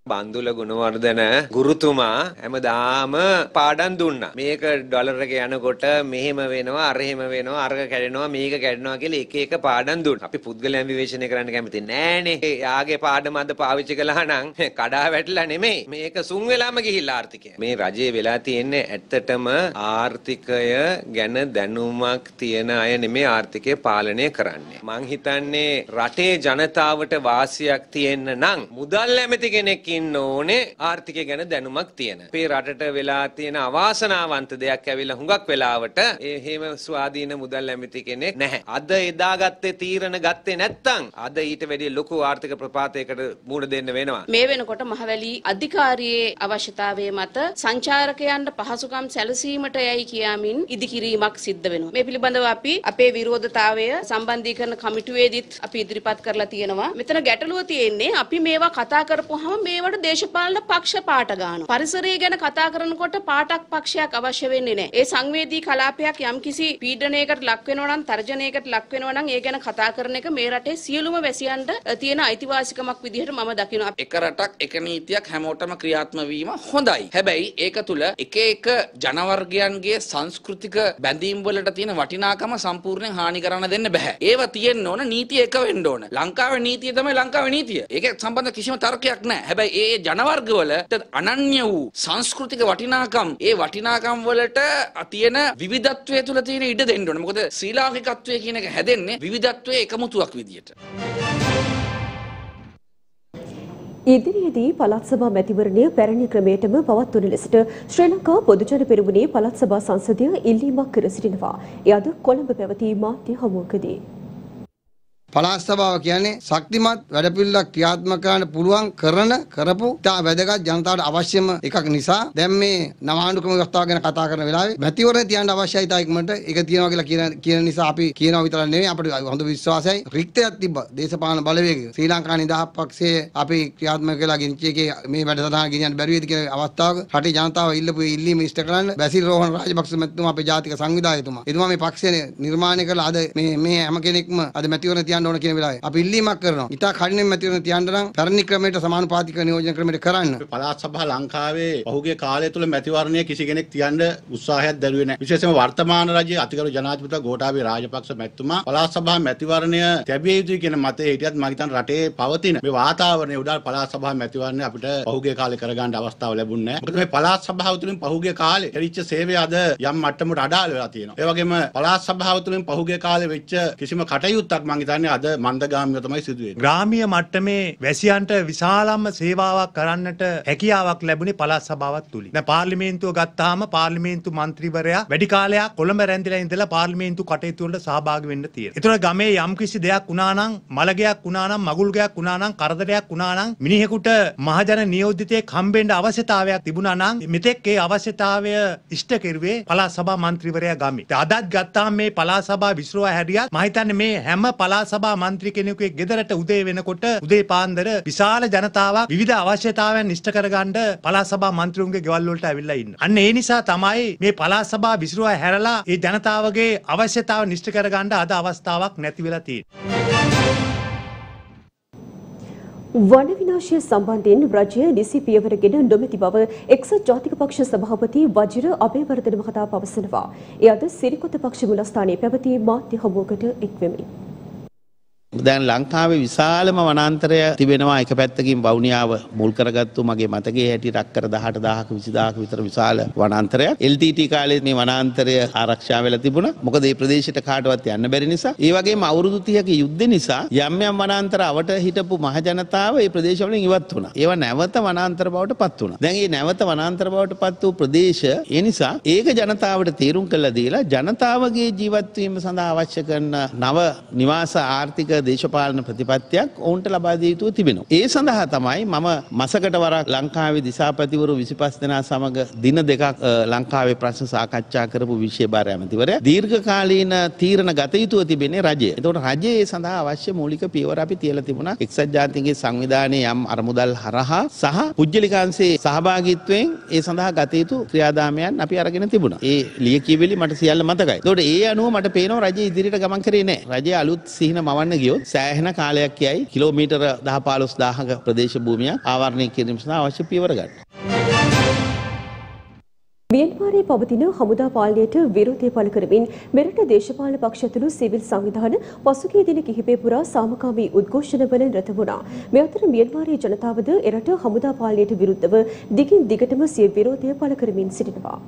බන්දුල ගුණවර්ධන ගුරුතුමා හැමදාම පාඩම් දුන්නා. මේක ඩොලර් එක යනකොට මෙහෙම වෙනවා, අර එහෙම වෙනවා, අරක කැඩෙනවා, මේක කැඩෙනවා කියලා එක එක පාඩම් දුන්නා. අපි පුද්ගලයන් විවේචනය කරන්න කැමති නෑනේ. යාගේ පාඩම අද පාවිච්චි කළා නම් කඩා වැටලා නෙමෙයි. මේක සුන් වෙලාම ගිහිල්ලා ආර්ථිකය. මේ රජයේ වෙලා තියෙන්නේ ඇත්තටම ආර්ථිකය ගැන දැනුමක් තියෙන අය නෙමෙයි ආර්ථිකය පාලනය කරන්නේ. මං හිතන්නේ රටේ ජනතාවට වාසියක් තියෙන්න නම් මුදල් ඇමති කෙනෙක් ඉන්න ඕනේ ආර්ථිකය ගැන දැනුමක් තියෙන. අපේ රටට වෙලා තියෙන අවාසනාවන්ත දෙයක් ඇවිල්ලා හුඟක් වෙලාවට ඒ හේම ස්වාධීන මුදල් ඇමති කෙනෙක් නැහැ. අද එදා ගත්තේ තීරණ ගත්තේ නැත්තම් අද ඊට වැඩිය ලොකු ආර්ථික ප්‍රපාතයකට මුහුණ දෙන්න වෙනවා. මේ වෙනකොට මහවැලි අධිකාරියේ අවශ්‍යතාවය මත සංචාරකයන්ට පහසුකම් සැලසීමට යයි කියාමින් ඉදිකිරීමක් සිද්ධ වෙනවා. මේ පිළිබඳව අපි අපේ විරෝධතාවය සම්බන්ධීකරණ කමිටුවේදීත් අපි ඉදිරිපත් කරලා තියෙනවා. මෙතන ගැටලුව තියෙන්නේ අපි මේවා කතා කරපුවාම මේ ඒවට දේශපාලන පක්ෂ පාට ගන්නවා. පරිසරය ගැන කතා කරනකොට පාටක් පක්ෂයක් අවශ්‍ය වෙන්නේ නැහැ. ඒ සංවේදී කලාපයක් යම්කිසි පීඩනයකට ලක් වෙනවා නම් තර්ජනයකට ලක් වෙනවා නම් ඒ ගැන කතා කරන එක මේ රටේ සියලුම වැසියන්ට තියෙන අයිතිවාසිකමක් විදිහට මම දකිනවා. එක රටක් එක නීතියක් හැමෝටම ක්‍රියාත්මක වීම හොඳයි. හැබැයි ඒක තුල එක එක ජනවර්ගයන්ගේ සංස්කෘතික බැඳීම් වලට තියෙන වටිනාකම සම්පූර්ණයෙන් හානි කරන්න දෙන්න බෑ. ඒව තියෙන්න ඕන නීතිය එක වෙන්න ඕන. ලංකාවේ නීතිය තමයි ලංකාවේ නීතිය. ඒක සම්බන්ධ කිසිම තර්කයක් නැහැ. හැබැයි ඒ ජනවර්ගවල අනන්‍ය වූ සංස්කෘතික වටිනාකම් ඒ වටිනාකම් වලට තියෙන විවිධත්වය තුළ තියෙන ඉඩ දෙන්න ඕනේ. මොකද ශ්‍රී ලාංකිකත්වය කියන එක හැදෙන්නේ විවිධත්වයේ එකමුතුවක් විදියට. ඉදිරියේදී පළාත් සභා මැතිවරණය පැරණි ක්‍රමයටම පවත්වන ලෙසට ශ්‍රී ලංකා පොදුජන පෙරමුණේ පළාත් සභා සංසදය ඉල්ලීමක් කර සිටිනවා. එය අද කොළඹ පැවති මාධ්‍ය හමුවකදී. පළාත් සභාව කියන්නේ ශක්තිමත් වැඩපිළිවෙලක් ක්‍රියාත්මක කරන්න පුළුවන් කරන කරපු තා වැදගත් ජනතාවට අවශ්‍යම එකක් නිසා දැන් මේ නවාණ්ඩුක්‍රම ව්‍යවස්ථාව ගැන කතා කරන වෙලාවේ මැතිවරණ තියන්න අවශ්‍යයි තා ඉක්මනට. ඒක තියනවා කියලා කියන කියන නිසා අපි කියනවා විතරක් නෙවෙයි අපිට හොඳ විශ්වාසයි රික්තයක් තිබ්බා දේශපාලන බලවේග ශ්‍රී ලංකා නිදහස් පක්ෂයේ අපි ක්‍රියාත්මක කළා ගෙනිච්ච එකේ මේ වැඩසටහන ගෙනියන්න බැරි වේද කියන අවස්ථාවක රටේ ජනතාව ඉල්ලපු ඉල්ලීම ඉෂ්ට කරන්න බැසිල් රෝහණ රාජපක්ෂ මැතිතුමා අපේ ජාතික සංවිධායකතුමා. එතුමා මේ පක්ෂය නිර්මාණය කළා. අද මේ මේ හැම කෙනෙක්ම අද මැතිවරණ තියන්න ඕන කියන වෙලාවේ අපි ඉල්ලීමක් කරනවා. ඉතා කඩිනෙන් මැතිවරණ තියන්න නම් පැරණි ක්‍රමයට සමානුපාතික නියෝජන ක්‍රමයට කරන්න. පළාත් සභා ලංකාවේ පහුගිය කාලය තුළ මැතිවරණය කිසි කෙනෙක් තියන්න උත්සාහයක් දැරුවේ නැහැ. විශේෂයෙන්ම වර්තමාන රජයේ අතිගරු ජනාධිපති ගෝඨාභය රාජපක්ෂ මැතිතුමා පළාත් සභා මැතිවරණය තැබිය යුතුයි කියන මතය හිටියත් මම හිතන්නේ රටේ පවතින මේ වාතාවරණය උඩ පළාත් සභා මැතිවරණය අපිට පහුගිය කාලේ කරගන්න අවස්ථාව ලැබුණේ නැහැ. මොකද මේ පළාත් සභාව තුළින් පහුගිය කාලේ ලැබිච්ච සේවය අද යම් මට්ටමකට අඩාල වෙලා තියෙනවා. ඒ වගේම පළාත් සභාව තුළින් පහුගිය කාලේ වෙච්ච කිසිම කටයුත්තක් මම හිතන්නේ අද මන්දගාමීව තමයි සිදු වෙන්නේ. ග්‍රාමීය මට්ටමේ වැසියන්ට විශාලම්ම සේවාවක් කරන්නට හැකියාවක් ලැබුණේ පළාත් සභාවත් තුලින්. දැන් පාර්ලිමේන්තුව ගත්තාම පාර්ලිමේන්තු මන්ත්‍රීවරයා වැඩි කාලයක් කොළඹ රැඳිලා ඉඳලා පාර්ලිමේන්තු කටයුතු වලට සහභාගී වෙන්න තියෙනවා. ඒතර ගමේ යම්කිසි දෙයක් වුණා නම් මලගයක් වුණා නම් මගුල්ගයක් වුණා නම් කරදරයක් වුණා නම් මිනිහෙකුට මහජන නියෝජිතයෙක් හම්බෙන්න අවශ්‍යතාවයක් තිබුණා නම් මෙතෙක් ඒ අවශ්‍යතාවය ඉෂ්ට කෙරුවේ පළාත් සභා මන්ත්‍රීවරයා ගමේ. අදත් ගත්තාම මේ පළාත් සභා විශ්රුවා හැරියත් මම හිතන්නේ මේ හැම පළාත් සභා මන්ත්‍රී කෙනෙකුගේ ගෙදරට උදේ වෙනකොට උදේ පාන්දර විශාල ජනතාවක් විවිධ අවශ්‍යතාවයන් ඉෂ්ට කරගන්න පළාත් සභා මන්ත්‍රීවරුන්ගේ ගෙවල් වලට ඇවිල්ලා ඉන්න. අන්න ඒ නිසා තමයි මේ පළාත් සභා විසිරුවා හැරලා ඒ ජනතාවගේ අවශ්‍යතාව නිෂ්ට කරගන්න අද අවස්ථාවක් නැති වෙලා තියෙන්නේ. වන විනාශය සම්බන්ධයෙන් රජය නිසි පියවරගෙන නොමැති බව එක්සත් ජාතික පක්ෂ සභාපති වජිර අබේවර්ධන මහතා පවසනවා. එය අද සිරිකොත පක්ෂ මුලස්ථානයේ පැවති මාධ්‍ය හමුවකට එක්වෙමින්. දැන් ලංකාවේ විශාලම වනාන්තරය තිබෙනවා. එක පැත්තකින් වවුනියාව මුල් කරගත්තු මගේ මතකයේ හැටියට අක්කර 18000ක 20000ක විතර විශාල වනාන්තරයක්. LTT කාලේ මේ වනාන්තරය ආරක්ෂා වෙලා තිබුණා. මොකද මේ ප්‍රදේශයට කාටවත් යන්න බැරි නිසා. ඒ වගේම අවුරුදු 30ක යුද්ධ නිසා යම් යම් වනාන්තර අවට හිටපු මහ ජනතාව මේ ප්‍රදේශ වලින් ඉවත් වුණා. ඒවා නැවත වනාන්තර බවට පත් වුණා. දැන් මේ නැවත වනාන්තර බවට පත් වූ ප්‍රදේශ ඒ නිසා ඒක ජනතාවට තේරුම් කළා දීලා ජනතාවගේ ජීවත් වීම සඳහා අවශ්‍ය කරන නව නිවාස ආර්ථික දේශපාලන ප්‍රතිපත්තියක් ඔවුන්ට ලබා දිය යුතුව තිබෙනවා. ඒ සඳහා තමයි මම මසකට වරක් ලංකාවේ දිසාපතිවරු 25 දෙනා සමග දින දෙකක් ලංකාවේ ප්‍රශ්න සාකච්ඡා කරපු විෂය භාර ඇමතිවරයා දීර්ඝකාලීන තීරණ ගත යුතුව තිබෙන්නේ රජය. එතකොට රජය ඒ සඳහා අවශ්‍ය මූලික පියවර අපි තියලා තිබුණා. එක්සත් ජාතීන්ගේ සංවිධානයේ යම් අරමුදල් හරහා සහ පුජ්‍යලිකාංශයේ සහභාගීත්වයෙන් ඒ සඳහා ගත යුතු ක්‍රියාදාමයන් අපි අරගෙන තිබුණා. ඒ ලියකියවිලි මට සියල්ල මතකයි. එතකොට ඒ අනුව මට පේනවා රජය ඉදිරියට ගමන් කරේ නැහැ. රජය අලුත් සිහින මවන්න ගියොත් සෑහෙන කාලයක් යයි කිලෝමීටර 10 15000ක ප්‍රදේශ භූමියක් ආවරණය කිරීම සඳහා අවශ්‍ය පියවර ගන්න. මියන්මාරයේ පවතින හමුදා පාලනයට විරෝධය පළ කරමින් මෙරට දේශපාලන පක්ෂ ඇතුළු සිවිල් සංවිධාන පසුගිය දින කිහිපය පුරා සාමකාමී උද්ඝෝෂණවල නිරත වුණා. මේ අතර මියන්මාරයේ ජනතාවද එරට හමුදා පාලනයට විරුද්ධව දිගින් දිගටම සිය විරෝධය පළ කරමින් සිටිනවා.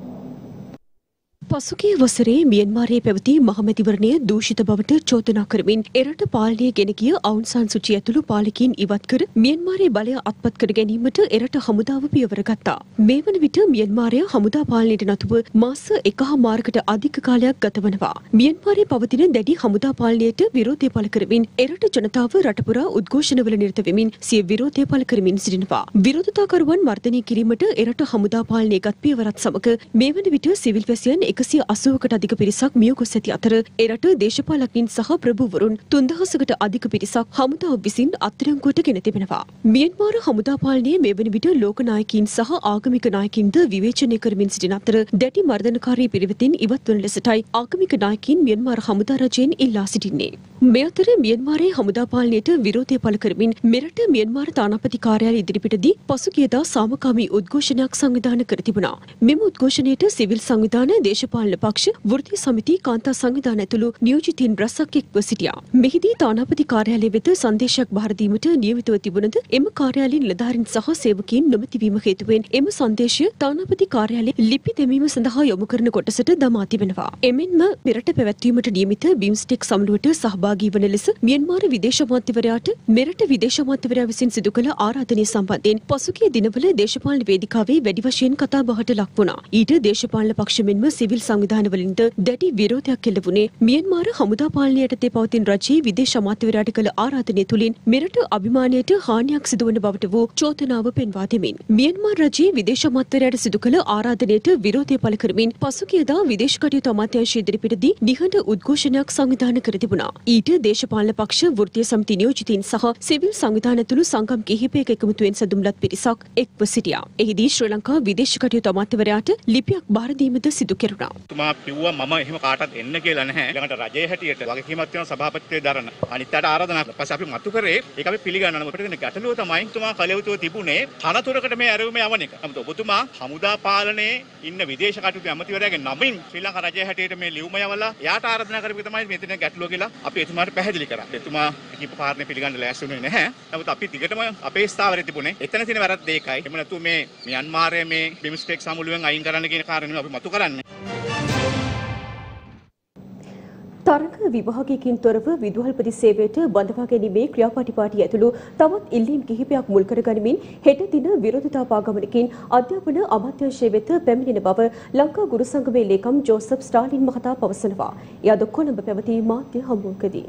පසුගිය වසරේ මියන්මාරයේ පැවති මහමැතිවරණය දූෂිත බවට චෝදනා කරමින් එරට පාලනය ගෙන ගිය අවුන් සාන් සුචි ඇතුළු පාලකීන් ඉවත් කර මියන්මාරයේ බලය අත්පත් කර ගැනීමට එරට හමුදාව පියවර ගත්තා. මේ වන විට මියන්මාරය හමුදා පාලනයට නතුව මාස එකහමාරකට අධික කාලයක් ගතවනවා. මියන්මාරයේ පවතින දැඩි හමුදා පාලනයට විරෝධය පළ කරමින් එරට ජනතාව රටපුරා උද්ඝෝෂණවල නිරත වෙමින් සිය විරෝධය පළ කරමින් සිටිනවා. විරෝධතාකරුවන් මර්ධනය කිරීමට එරට හමුදා පාලනය ගත් පියවරත් සමග මේ වන විට සිවිල් වැසියන් එකසිය අසුවකට අධික පිරිසක් මියගොස් ඇති අතර එරට දේශපාලකින් සහ ප්‍රභූවරුන් තුන්දහසකට අධික පිරිසක් හමුදාව විසින් අත්තරංගුවට ගෙන තිබෙනවා. මියන්මාර හමුදා පාලනය මේ වන විට ලෝකනායකින් සහ ආගමික නායකින්ද විවේචනය කරමින් සිටින අතර දැඩි මර්ධනකාරී පිරිවෙතින් ඉවත් වන ලෙසටයි ආගමික නායකින් මියන්මාර හමුදා රජයෙන් ඉල්ලා සිටින්නේ. මේ අතර මියන්මාරයේ හමුදා පාලනයට විරෝධය පළ කරමින් මෙරට මියන්මාර තානාපති කාර්යාලය ඉදිරිපිටදී පසුගියදා සාමකාමී උද්ඝෝෂණයක් සංවිධානය කර තිබුණා. මෙම උද්ඝෝෂණයට සිවිල් සංවිධාන දේශ දේශපාලන පක්ෂ වෘත්තීය සමිති කාන්තා සංවිධාන ඇතුළු නියෝජිතින් රැසක් එක්ව සිටියා. මෙහිදී තානාපති කාර්යාලය වෙත සංදේශයක් බාර දීමට නියමිතව තිබුණද එම කාර්යාලයේ නිලධාරීන් සහ සේවකීන් නොමැතිවීම හේතුවෙන් එම සංදේශය තානාපති කාර්යාලයේ ලිපි දැමීම සඳහා යොමු කරන කොටසට දමා තිබෙනවා. එමෙන්ම මෙරට පැවැත්වීමට නියමිත බිම්ස්ටෙක් සමුළුවට සහභාගී වන ලෙස මියන්මාර විදේශ අමාත්‍යවරයාට මෙරට විදේශ අමාත්‍යවරයා විසින් සිදු කළ ආරාධනය සම්බන්ධයෙන් පසුගිය දිනවල දේශපාලන වේදිකාවේ වැඩි වශයෙන් කතා බහට ලක් වුණා. ඊට දේශපාලන පක්ෂ මෙන්ම සිවිල් සංවිධානවලින්ද දැඩි විරෝධයක් එල්ල වුණේ මියන්මාර හමුදා පාලනය යටතේ පවතින රජයේ විදේශ අමාත්‍යවරයාට කළ ආරාධනය තුළින් මෙරට අභිමානයට හානියක් සිදුවන බවට වූ චෝදනාව පෙන්වා දෙමින්. මියන්මාර් රජයේ විදේශ අමාත්‍යවරයාට සිදු කළ ආරාධනයට විරෝධය පළ කරමින් පසුගියදා විදේශ කටයුතු අමාත්‍යාංශය ඉදිරිපිටදී නිහඬ උද්ඝෝෂණයක් සංවිධානය කර තිබුණා. ඊට දේශපාලන පක්ෂ වෘත්තීය සමිති නියෝජිතයින් සහ සිවිල් සංවිධාන ඇතුළු සංගම් කිහිපයක එකමුතුවෙන් සැදුම්ලත් පිරිසක් එක්ව සිටියා. එහිදී ශ්‍රී ලංකා විදේශ කටයුතු අමාත්‍යවරයාට ලිපියක් බාර දීමද සිදු කෙරුණා. තුමා කිව්වා මම එහෙම කාටවත් එන්න කියලා නැහැ. ඊළඟට රජයේ හැටියට වගකීමක් තියෙන සභාපතිත්වයේ දරන අනිත් අයට ආරාධනා කළා. ඊපස්සේ අපි මතු කරේ ඒක අපි පිළිගන්නවා. අපිට තියෙන ගැටලුව තමයි තුමා කලයුතුව තිබුණේ තනතුරකට මේ ඇරවුම යවන එක. නමුත් ඔබතුමා හමුදා පාලනයේ ඉන්න විදේශ කටයුතු ඇමතිවරයාගේ නමින් ශ්‍රී ලංකා රජයේ හැටියට මේ ලියුම යවලා එයාට ආරාධනා කරපු එක තමයි මෙතන ගැටලුව කියලා අපි එතුමාට පැහැදිලි කරා. එතුමා කීප පාරණේ පිළිගන්න ලෑස්ති වුණේ නැහැ. නමුත් අපි දිගටම අපේ ස්ථාවරය තිබුණේ එතන තියෙන වැරද්ද ඒකයි. එහෙම නැතු මේ මියන්මාරයේ මේ බිම්ස්ටෙක් සමුළුවෙන් අයින් කරන්න කියන කාරණේ අපි මතු කරන්නේ. තරඟ විභාගයකින් තොරව විදුහල්පති සේවයට බඳවා ගැනීමේ ක්‍රියාපටිපාටි ඇතුළු තවත් ඉල්ලීම් කිහිපයක් මුල් කරගනිමින් හෙට දින විරෝධතා පාගමනකින් අධ්‍යාපන අමාත්‍යාංශය වෙත පැමිණෙන බව ලංකා ගුරු සංගමේ ලේකම් ජෝසප් ස්ටාලින් මහතා පවසනවා. එය අද කොළඹ පැවති මාධ්‍ය හමුවකදී.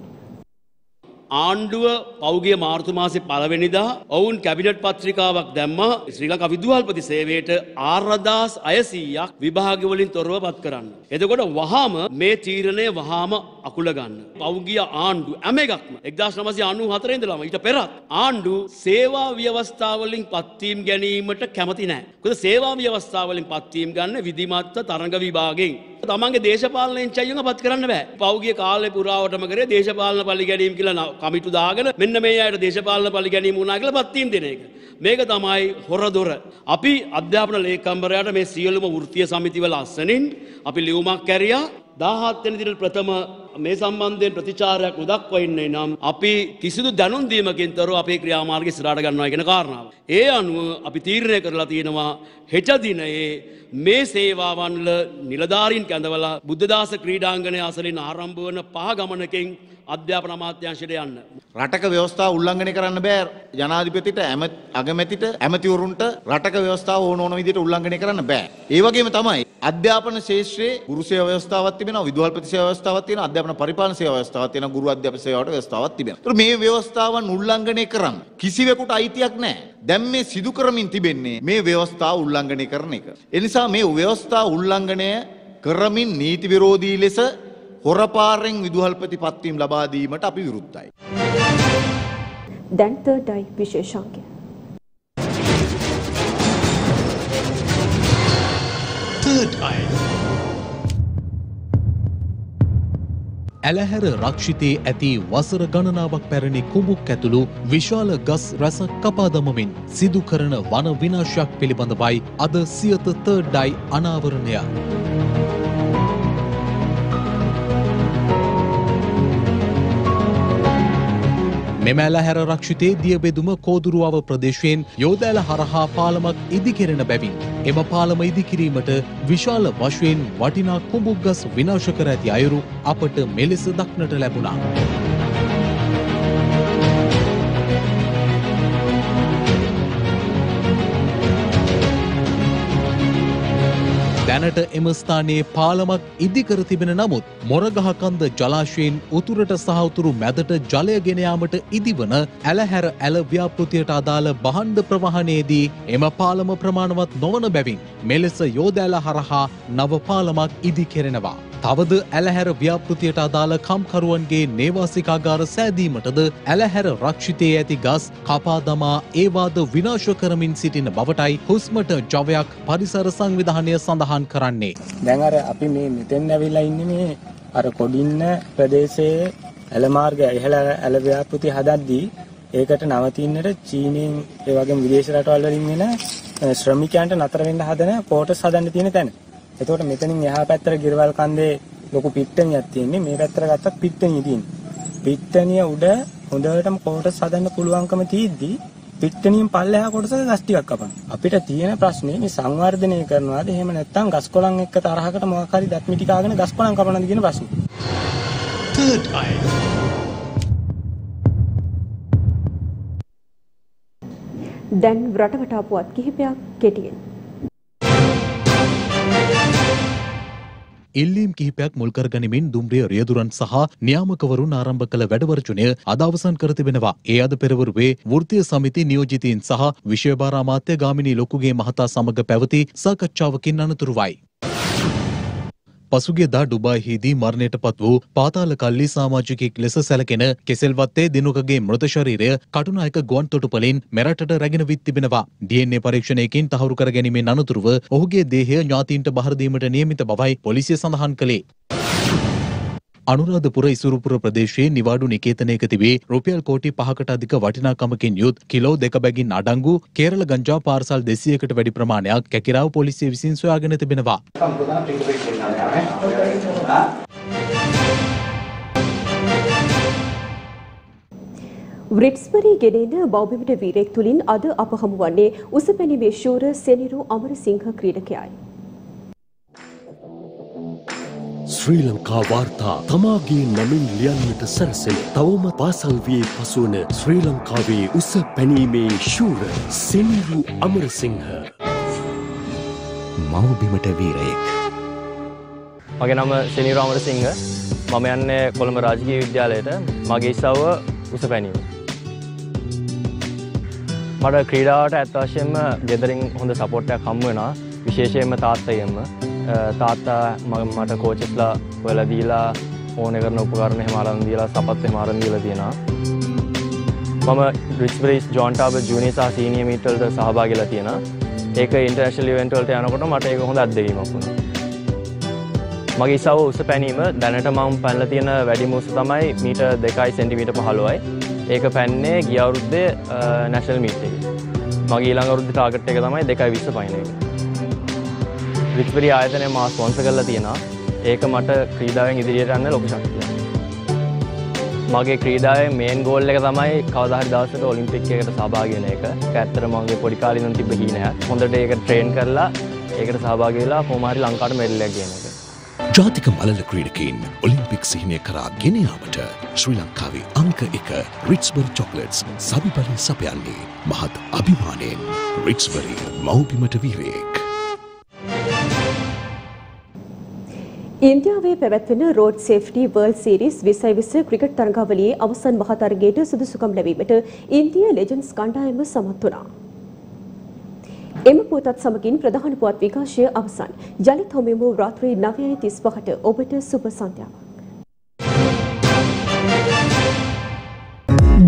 ආණ්ඩුව පෞගිය මාර්තු මාසේ පළවෙනිදා ඔවුන් කැබිනට් පත්‍රිකාවක් දැම්මා ශ්‍රී ලංකා විදුහල්පති සේවයට ආරදාස් අයසීයක් විභාගවලින් තොරව පත් කරන්න. එතකොට වහාම මේ තීරණය වහාම අකුල ගන්න. පෞගිය ආණ්ඩු හැම එකක්ම එක්දාස් නමසි අනු හතර ඉඳලාම ඊට පෙරත් ආණ්ඩු සේවා ව්‍යවස්ථාවලින් පත්වීම් ගැනීමට කැමති නෑ. කොද සේවා ව්‍යවස්ථාවලින් පත්වීම් ගන්න විධිමත්ව තරඟ විභාගෙන්. තමන්ගේ දේශපාලනයෙන් චයුම පත් කරන්න බෑ. පෞගිය කාලේ පුරාවටම කරේ දේශපාලන පලි ගැනීම කියලා කමිටු දාගෙන මෙන්න මේ අයට දේශපාලන පලි ගැනීම වුණා කියලා පත්වීම් දෙන එක. මේක තමයි හොරදොර. අපි අධ්‍යාපන ලේකම්වරයාට මේ සියලුම වෘත්තීය සමිතිවල අස්සනින් අපි ලියුමක් කැරියා 17 වෙනි දින ප්‍රථම මේ සම්බන්ධයෙන් ප්‍රතිචාරයක් උදක්වන්නේ නම් අපි කිසිදු දැනුම් දීමකින් තොරව අපේ ක්‍රියාමාර්ගය ඉස්සරහට ගන්නවා කියන කාරණාව. ඒ අනුව අපි තීරණය කරලා තියෙනවා හෙට දිනයේ මේ සේවාවන්ල නිලධාරීන් කැඳවලා බුද්ධදාස ක්‍රීඩාංගණය අසලින් ආරම්භ වන පහ ගමනකින් අධ්‍යාපන අමාත්‍යංශයට යන්න. රටක ව්‍යවස්ථාව උල්ලංඝනය කරන්න බෑ ජනාධිපතිට ඇම අගමැතිට ඇමතිවරුන්ට රටක ව්‍යවස්ථාව ඕන ඕන විදිහට උල්ලංඝනය කරන්න බෑ. ඒ වගේම තමයි අධ්‍යාපන ශේෂ්ත්‍රයේ ගුරු සේවා ව්‍යවස්ථාවක් තිබෙනවා විදුහල්පති සේවා ව්‍යවස්ථාවක් තියෙනවා අධ්‍යාපන පරිපාලන සේවා ව්‍යවස්ථාවක් තියෙනවා ගුරු අධ්‍යාපන සේවාවට ව්‍යවස්ථාවක් තිබෙනවා. ඒතර මේ ව්‍යවස්ථාවන් උල්ලංඝනය කරන්න කිසිවෙකුට අයිතියක් නැහැ. දැන් මේ සිදු කරමින් තිබෙන්නේ මේ ව්‍යවස්ථාව උල්ලංඝනය කරන එක. ඒ නිසා මේ ව්‍යවස්ථා උල්ලංඝනය කරමින් නීති විරෝධී ලෙස හොරපාරෙන් විදුහල්පති පත්වීම් ලබා දීමට අපි විරුද්ධයි. දැන් තර්ඩයි විශේෂාංකය. Third Eye. ඇලහැර රක්ෂිතයේ ඇති වසර ගණනාවක් පැරණි කුඹුක් ඇතුළු විශාල ගස් රැසක් කපා දමමින් සිදු කරන වන විනාශයක් පිළිබඳවයි අද සියත තර්ඩ්ඩයි අනාවරණය. මෙම ඇලහැර රක්ෂිතයේ දියබෙදුම කෝදුරුවාව ප්‍රදේශයෙන් යෝදෑල හරහා පාලමක් ඉදිකෙරෙන බැවින් එම පාලම ඉදිකිරීමට විශාල වශයෙන් වටිනා කුඹුග්ගස් විනාශ කර ඇති අයුරු අපට මෙලෙස දක්නට ලැබුණා. දැනට එම ස්ථානයේ පාලමක් ඉදිකර තිබෙන නමුත් මොරගහකන්ද ජලාශයෙන් උතුරට සහ උතුරු මැදට ජලය ගෙන යාමට ඉදිවන ඇලහැර ඇල ව්‍යාපෘතියට අදාළ බහන්ඩ ප්‍රවාහනයේදී එම පාලම ප්‍රමාණවත් නොවන බැවින් මෙලෙස යෝදෑල හරහා නව පාලමක් ඉදි කෙරෙනවා. තවද ඇලහැර ව්‍යාපෘතියට අදාළ කම්කරුවන්ගේ නේවාසිකාගාර සෑදීමටද ඇලහැර රක්ෂිතයේ ඇති ගස් කපා දමා ඒවාද විනාශ කරමින් සිටින බවටයි හුස්මට ජවයක් පරිසර සංවිධානය සඳහන් කරන්නේ. දැන් අර අපි මේ මෙතෙන් ඇවිල්ලා ඉන්නේ මේ අර කොඩින්න ප්‍රදේශයේ ඇල මාර්ගය ඉහළ ඇල ව්‍යාපෘති හදද්දී ඒකට නවතින්නට චීනයෙන් ඒ වගේම විදේශ රටවල් වලින් එන ශ්‍රමිකයන්ට නතර වෙන්න හදන කෝටස් හදන්න තියෙන තැන. එතකොට මෙතනින් එහා පැත්තට ගිරවල් කන්දේ ලොකු පිට්ටනියක් තියෙන්නේ. මේ පැත්තට ගත්තත් පිට්ටනිය තියෙන්නේ. පිට්ටනිය උඩ හොඳටම කොටස් හදන්න පුළුවන්කම තියෙද්දි පිට්ටනියෙන් පල්ලෙහා කොටසක ගස් ටිකක් කපන. අපිට තියෙන ප්‍රශ්නේ මේ සංවර්ධනය කරනවාද එහෙම නැත්නම් ගස් කොළන් එක්ක තරහකට මොකක් හරි දත් මිටි කාගෙන ගස් කොළන් කපනවාද කියන ප්‍රශ්නේ. Third eye. දැන් රටවටා පුවත් කිහිපයක් කෙටියෙන්. ඉල්ලීම් කිහිපයක් මුල්කර ගනිමින් දුම්රිය රියදුරන් සහ නියාමකවරුන් ආරම්භ කළ වැඩවර්ජනය අද අවසන් කර තිබෙනවා. ඒ අද පෙරවරුවේ වෘත්තීය සමිති නියෝජිතීන් සහ විෂයභාර අමාත්‍ය ගාමිණී ලොකුගේ මහතා සමග පැවති සාකච්ඡාවකින් අනතුරුවයි. පසුගියදා ඩුබායිහිදී මරණයට පත් වූ පාතාල කල්ලි සාමාජිකයෙක් ලෙස සැලකෙන කෙසෙල්වත්තේ දිනුකගේ මෘත ශරීරය කටුනායක ගුවන් තොටුපලින් මෙරටට රැගෙන විත් තිබෙනවා. DNA පරීක්ෂණයකින් තහවුරු කර ගැනීමෙන් අනතුරුව ඔහුගේ දේහය ඥාතීන්ට බහර දීමට නියමිත බවයි පොලිසිය සඳහන් කළේ. අනුරාධපුර ඉසුරුපුර ප්‍රදේශයේ නිවාඩු නිකේතනයක තිබේ රුපියල් කෝටි පහකට අධික වටිනාකමකින් යුත් කිලෝ දෙක බැගින් අඩංගු කේරළ ගංජා පාර්සල් දෙසියකට වැඩි ප්‍රමාණයක් කැකිරාව පොලිසිය විසින් සොයාගෙන තිබෙනවා. ව්‍රිට්ස්බරි ගෙනෙන බෞබිමිට වීරෙක් තුළින් අද අප හමු වන්නේ උසපැනිමේ ශූර සෙනිරු අමරසිංහ ක්‍රීඩකයයි. ශ්‍රී ලංකා වාර්තා තමාගේ නමින් ලියන්නට සැරසෙන තවම පාසල් වියේ පසුවන ශ්‍රී ලංකාවේ උස පැනීමේ ශූර සෙනිරු අමරසිංහ. මවබිමට වීරයෙක්. මගේ නම සෙනිරු අමරසිංහ. මම යන්නේ කොළඹ රාජකීය විද්‍යාලයට. මගේ ඉස්සව්ව උස පැනීම. මට ක්‍රීඩාවට ඇත්ත වශයෙන්ම ගෙදරින් හොඳ සපෝට්ටයක් හම්බ වෙනවා විශේෂයෙන්ම තාත්තයෙන්ම තාත්තා මට කෝචස්ලා හොයලා දීලා ඕන කරන උපකරණ එහෙම අරන් දීලා සපත් එහෙම අරන් දීලා තියෙනවා. මම රිච්බරිස් ජෝන් ටාබර් ජූනියර් සහ සීනියර් මීට් වලට සහභාගී වෙලා තියෙනවා. ඒක ඉන්ටර්නැෂනල් ඉවෙන්ට් වලට යනකොට මට ඒක හොඳ අත්දැකීමක් වුණා. මගේ ඉසව උස පැනීම දැනට මම පැනලා තියෙන වැඩිම උස තමයි මීටර් 2 සෙන්ටිමීටර් 15යි ඒක පැන්නේ ගිය අවුරුද්දේ නැෂනල් මීට් එකේ. මගේ ඊළඟ අවුරුද්දේ ටාගට් එක තමයි 2.20 පයින් එක. වික්ටෝරියා ආයතනය මා ස්පොන්සර් කරලා තියෙනවා. ඒක මට ක්‍රීඩාවෙන් ඉදිරියට යන්න ලොකු ශක්තියක්. මගේ ක්‍රීඩාවේ මේන් ගෝල් එක තමයි කවදා හරි දවසක ඔලිම්පික් එකකට සහභාගී වෙන එක. ඒක ඇත්තටම මගේ පොඩි කාලේ ඉඳන් තිබ්බ හීනයක්. හොඳට ඒක ට්‍රේන් කරලා ඒකට සහභාගී වෙලා කොහොම හරි ලංකාවට මෙඩලයක් ගේන එක. ජාතික මලල ක්‍රීඩකයින් ඔලිම්පික් සිහිනය කරා ගෙන යාමට ශ්‍රී ලංකාවේ අංක එක රිට්ස්බර් චොක්ලට්ස් සවිබලය සපයන්නේ මහත් අභිමානයෙන් රිට්ස්බරි මව්බිමට වීරයෙක්. ඉන්දියාවේ පැවැත්වෙන රෝඩ් සේෆ්ටි වර්ල්ඩ් සීරීස් විසයි විස ක්‍රිකට් තරගාවලියේ අවසන් මහතරගයට සුදුසුකම් ලැබීමට ඉන්දිය ලෙජන්ස් කණ්ඩායම සමත් වුණා. එම පුවතත් සමගින් ප්‍රධාන පුවත් විකාශය අවසන්. ජලිත් හොමෙමු රාත්‍රී 9:35ට ඔබට සුබ සන්ධ්‍යාවක්.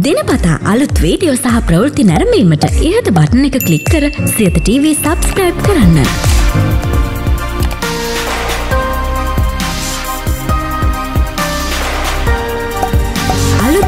දිනපතා අලුත් වීඩියෝ සහ ප්‍රවෘත්ති නැරඹීමට ඉහත බටන එක ක්ලික් කර සියත TV සබස්ක්‍රයිබ් කරන්න.